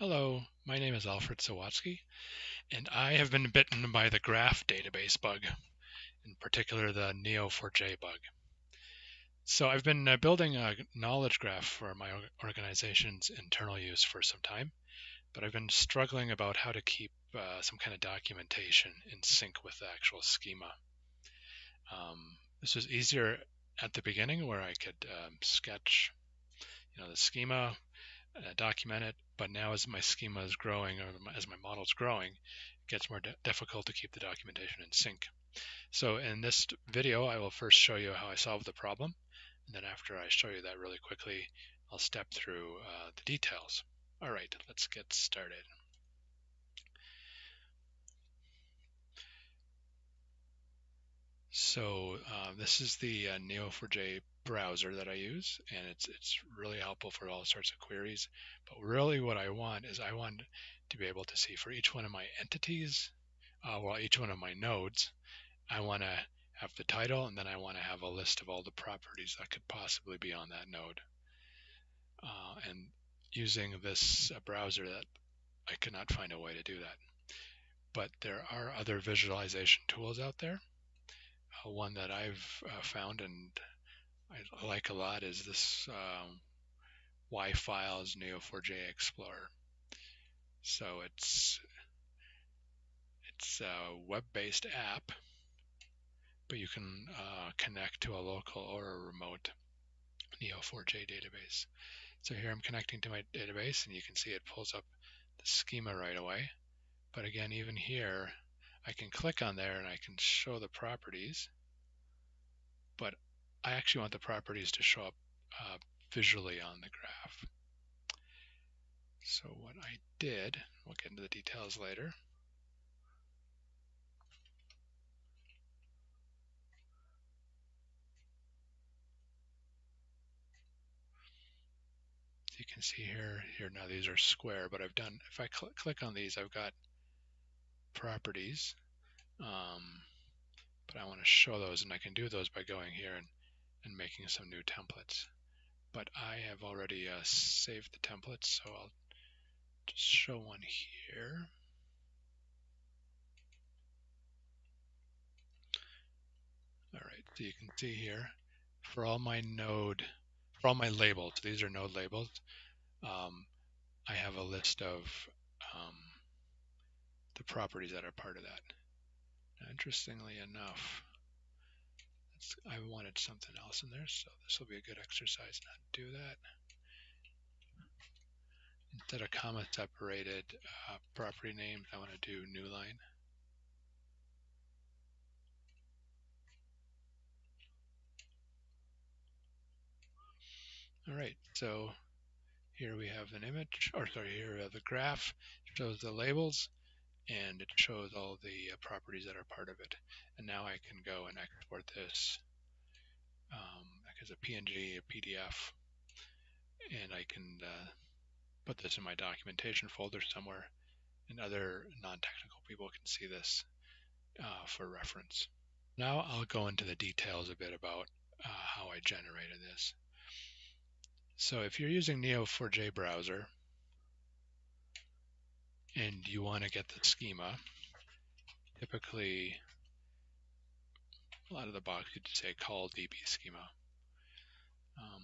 Hello, my name is Alfred Sawatzky, and I have been bitten by the graph database bug, in particular the Neo4j bug. So I've been uh, building a knowledge graph for my organization's internal use for some time, but I've been struggling about how to keep uh, some kind of documentation in sync with the actual schema. Um, this was easier at the beginning where I could um, sketch you know, the schema, uh, document it, but now as my schema is growing or as my model is growing, it gets more difficult to keep the documentation in sync. So in this video, I will first show you how I solve the problem. And then after I show you that really quickly, I'll step through uh, the details. All right, let's get started. So uh, this is the uh, Neo4j browser that I use, and it's it's really helpful for all sorts of queries. But really, what I want is I want to be able to see for each one of my entities, uh, well, each one of my nodes, I want to have the title, and then I want to have a list of all the properties that could possibly be on that node. Uh, and using this uh, browser, that I could not find a way to do that. But there are other visualization tools out there uh, one that I've uh, found and I like a lot is this um, Yfiles Neo4j Explorer. So it's it's a web-based app, but you can uh, connect to a local or a remote Neo4j database. So here I'm connecting to my database and you can see it pulls up the schema right away. But again, even here, I can click on there and I can show the properties, but I actually want the properties to show up uh, visually on the graph. So what I did, we'll get into the details later. you can see here, here now these are square, but I've done, if I cl click on these, I've got properties, um, but I want to show those and I can do those by going here and, and making some new templates. But I have already uh, saved the templates, so I'll just show one here. All right, so you can see here for all my node, for all my labels, these are node labels, um, I have a list of um, the properties that are part of that. Now, interestingly enough, I wanted something else in there, so this will be a good exercise not to do that. Instead of comma separated uh, property names, I want to do new line. All right, so here we have an image, or sorry, here we have the graph, shows the labels, and it shows all the uh, properties that are part of it. And now I can go and export this um, as a PNG, a PDF, and I can uh, put this in my documentation folder somewhere, and other non-technical people can see this uh, for reference. Now I'll go into the details a bit about uh, how I generated this. So if you're using Neo4j browser, and you want to get the schema, typically out of the box you'd say call db schema. Um,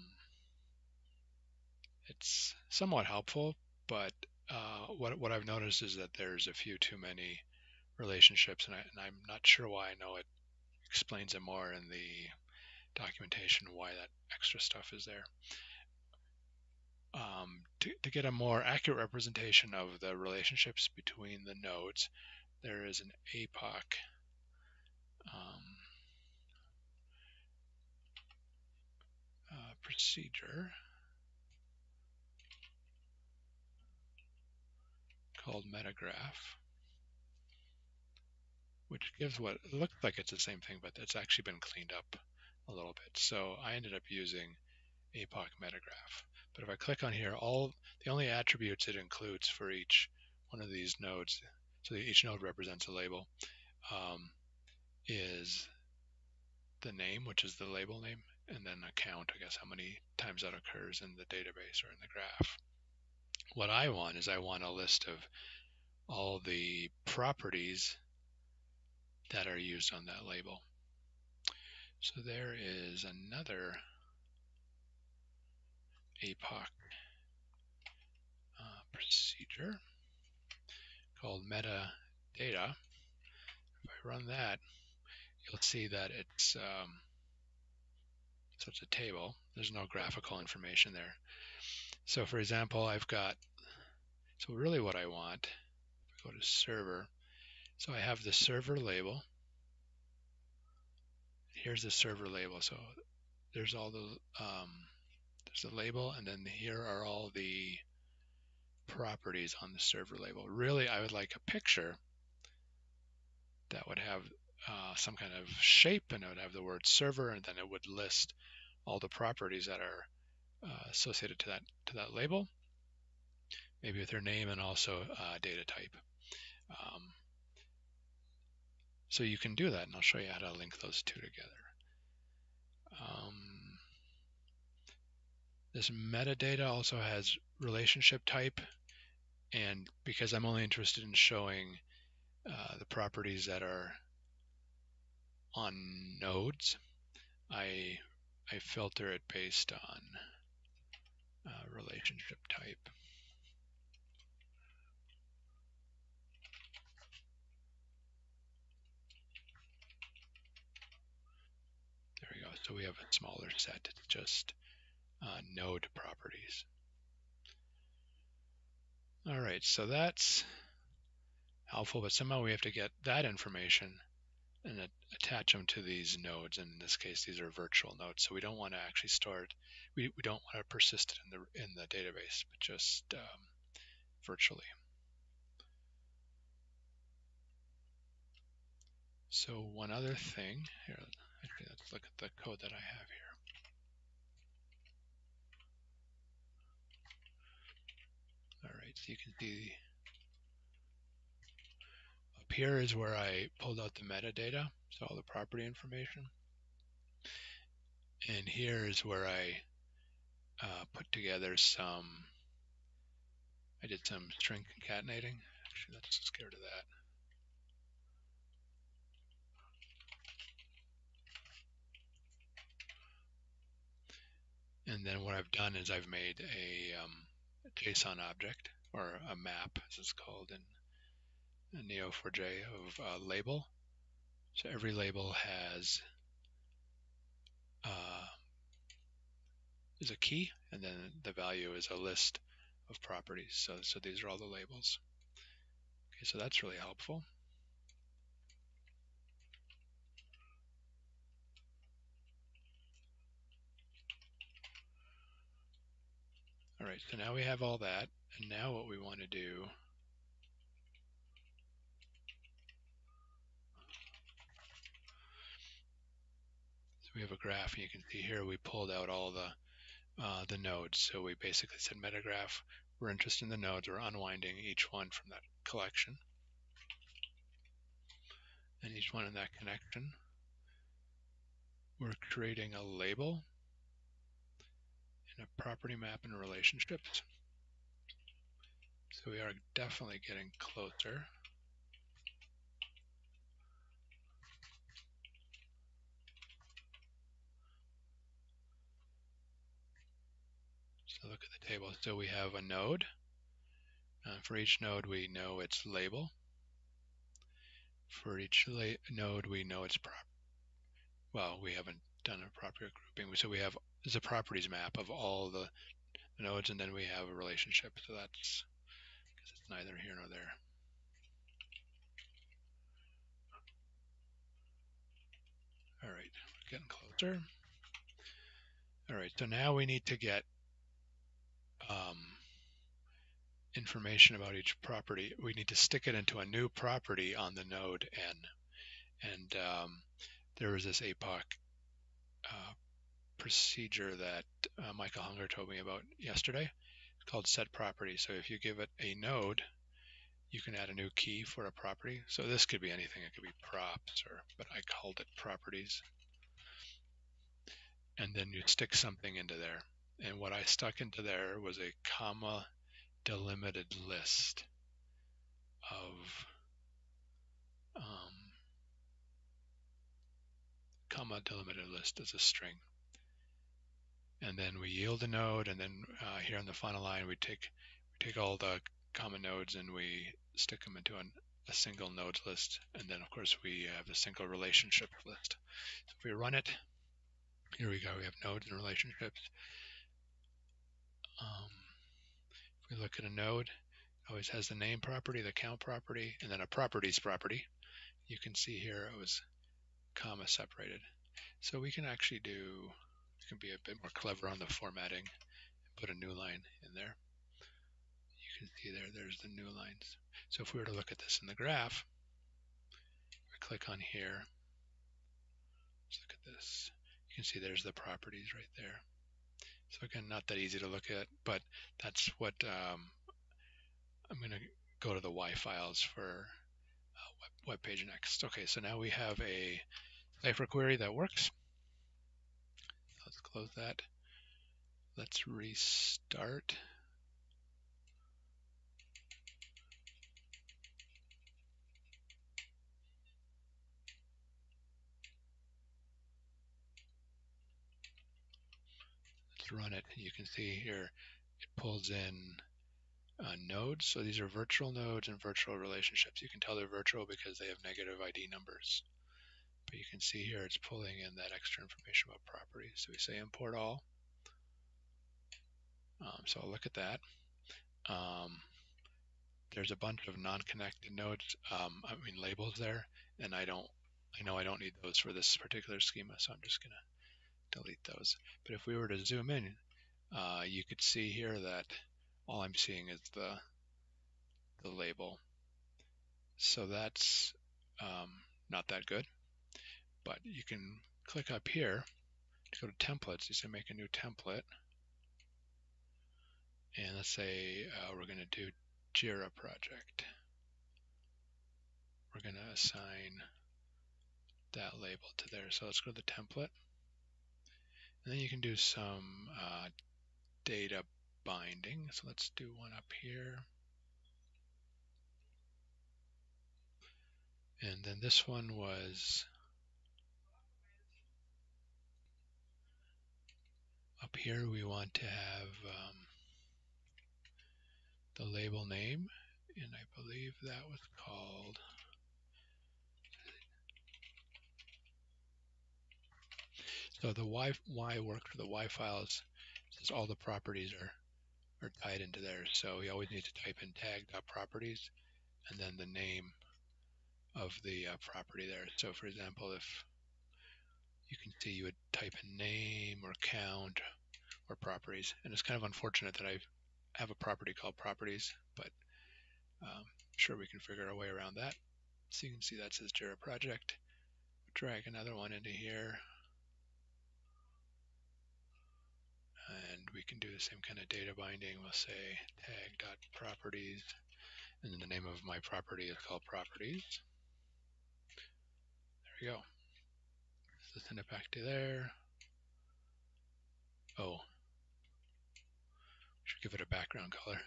it's somewhat helpful, but uh, what, what I've noticed is that there's a few too many relationships, and, I, am not sure why. I know it explains it more in the documentation why that extra stuff is there um, to, to get a more accurate representation of the relationships between the nodes, there is an APOC um, uh, procedure called metagraph, which gives what looks like it's the same thing, but it's actually been cleaned up a little bit. So I ended up using APOC metagraph. But if I click on here, all the only attributes it includes for each one of these nodes, so each node represents a label, um, is the name, which is the label name, and then a count, I guess, how many times that occurs in the database or in the graph. what I want is I want a list of all the properties that are used on that label. So there is another APOC uh, procedure called metadata. If I run that, you'll see that it's um, so it's a table. There's no graphical information there. So for example, I've got, so really what I want, go to server, so I have the server label. Here's the server label. So there's all the, um, there's the label, and then here are all the properties on the server label. Really, I would like a picture that would have uh, some kind of shape and it would have the word server and then it would list all the properties that are uh, associated to that to that label maybe with their name and also uh, data type um, so you can do that and I'll show you how to link those two together um, this metadata also has relationship type and because I'm only interested in showing uh, the properties that are on nodes, I I filter it based on uh, relationship type. There we go. So we have a smaller set. It's just uh, node properties. All right, so that's helpful, but somehow we have to get that information and attach them to these nodes. And in this case, these are virtual nodes. So we don't want to actually store it. We, we don't want to persist it in the in the database, but just um, virtually. So one other thing here, let's look at the code that I have here. All right, so you can see up here is where I pulled out the metadata, so all the property information. And here is where I uh, put together some, I did some string concatenating. Actually, let's just get rid of that. And then what I've done is I've made a, um, JSON object, or a map as it's called in Neo4j of uh, label. So every label has uh, is a key, and then the value is a list of properties. So, so these are all the labels. Okay, so that's really helpful. All right, so now we have all that, and now what we want to do we have a graph and you can see here we pulled out all the uh, the nodes. So we basically said metagraph, we're interested in the nodes, we're unwinding each one from that collection. And each one in that connection. We're creating a label and a property map and relationships. So we are definitely getting closer. So look at the table. So we have a node. Uh, for each node, we know its label. For each node, we know its prop. Well, we haven't done a proper grouping. So we have a properties map of all the nodes, and then we have a relationship. So that's it's neither here nor there. All right, getting closer. All right, so now we need to get um, information about each property, we need to stick it into a new property on the node N. And um, there was this APOC uh, procedure that uh, Michael Hunger told me about yesterday. Called set property. So if you give it a node, you can add a new key for a property. So this could be anything. It could be props, or but I called it properties. And then you stick something into there. And what I stuck into there was a comma delimited list of um, comma delimited list as a string. And then we yield a node, and then uh, here on the final line, we take we take all the common nodes and we stick them into an, a single nodes list. And then, of course, we have a single relationship list. So if we run it, here we go. We have nodes and relationships. Um, if we look at a node, it always has the name property, the count property, and then a properties property. You can see here it was comma separated. So we can actually do, we can be a bit more clever on the formatting and put a new line in there. You can see there, there's the new lines. So if we were to look at this in the graph, we click on here, let's look at this. You can see there's the properties right there. So again, not that easy to look at, but that's what um, I'm going to go to the yFiles for uh, web, web page next. Okay, so now we have a Cypher query that works. Close that. Let's restart. Let's run it. You can see here it pulls in uh, nodes. So these are virtual nodes and virtual relationships. You can tell they're virtual because they have negative ID numbers. But you can see here it's pulling in that extra information about properties. So we say import all. Um, so I'll look at that. Um, there's a bunch of non-connected nodes, um, I mean labels there, and I don't, I know I don't need those for this particular schema, so I'm just gonna delete those. But if we were to zoom in, uh, you could see here that all I'm seeing is the the label. So that's um, not that good but you can click up here to go to templates. You say make a new template. And let's say uh, we're going to do JIRA project. We're going to assign that label to there. So let's go to the template. And then you can do some uh, data binding. So let's do one up here. And then this one was Here we want to have um, the label name, and I believe that was called So the Y, y work for the yFiles says all the properties are, are tied into there. So you always need to type in tag.properties and then the name of the uh, property there. So for example, if you can see you would type in name or count or properties. And it's kind of unfortunate that I have a property called properties, but um, sure we can figure a way around that. So you can see that says Jira project. Drag another one into here. And we can do the same kind of data binding. We'll say tag.properties, and then the name of my property is called properties. There we go. So send it back to there. Oh, give it a background color.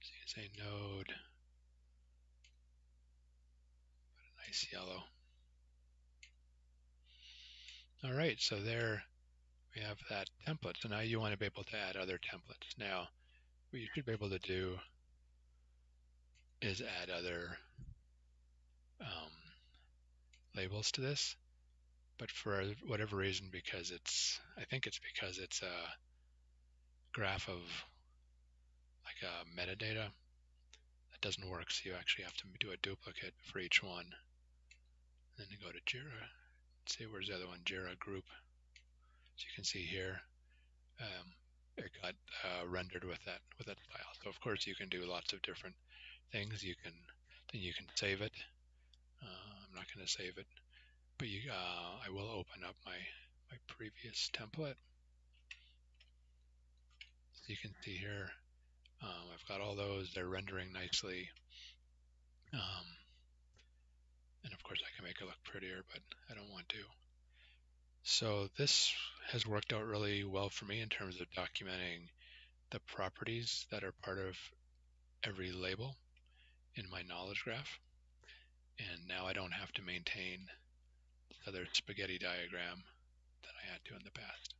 So you can say node, a nice yellow. All right, so there we have that template. So now you want to be able to add other templates. Now, what you should be able to do is add other um, labels to this. But for whatever reason, because it's, I think it's because it's a graph of like a metadata, that doesn't work. So you actually have to do a duplicate for each one. And then you go to Jira. see where's the other one, Jira group. So you can see here, um, it got uh, rendered with that with that file. So of course you can do lots of different things. You can then you can save it. Uh, I'm not going to save it, but you, uh, I will open up my my previous template you can see here, um, I've got all those. They're rendering nicely. Um, and of course, I can make it look prettier, but I don't want to. So this has worked out really well for me in terms of documenting the properties that are part of every label in my knowledge graph. And now I don't have to maintain the other spaghetti diagram that I had to in the past.